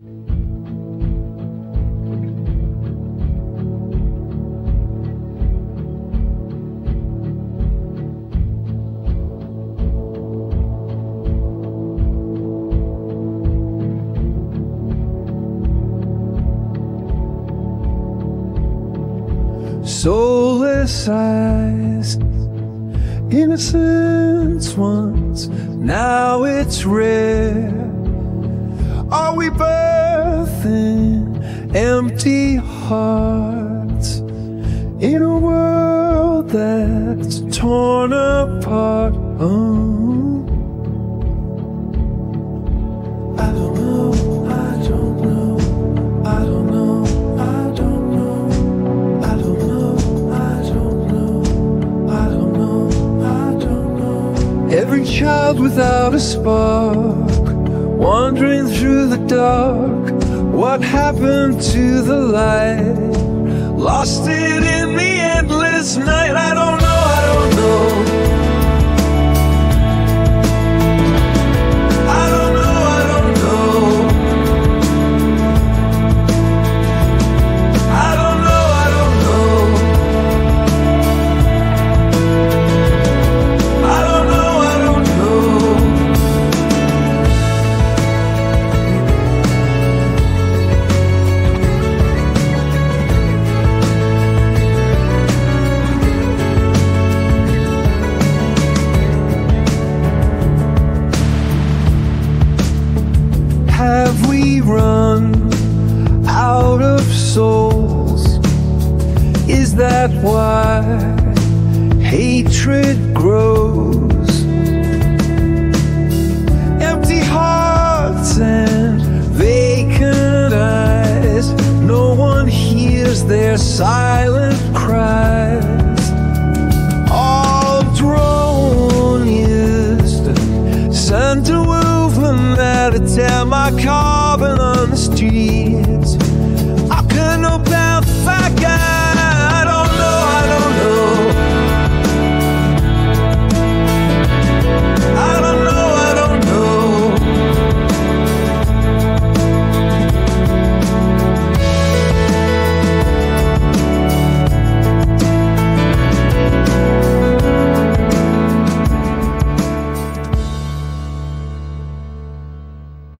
Soulless eyes, innocence once, now it's rare. Are we birthing empty hearts in a world that's torn apart? Oh. I don't know, I don't know, I don't know, I don't know, I don't know, I don't know, I don't know, I don't know. Every child without a spark, wandering through the dark. What happened to the light? Lost it in the endless night. Have we run out of souls? Is that why hatred grows? Empty hearts and vacant eyes. No one hears their silent cries. That tear my carbon on the streets. I the fat guy.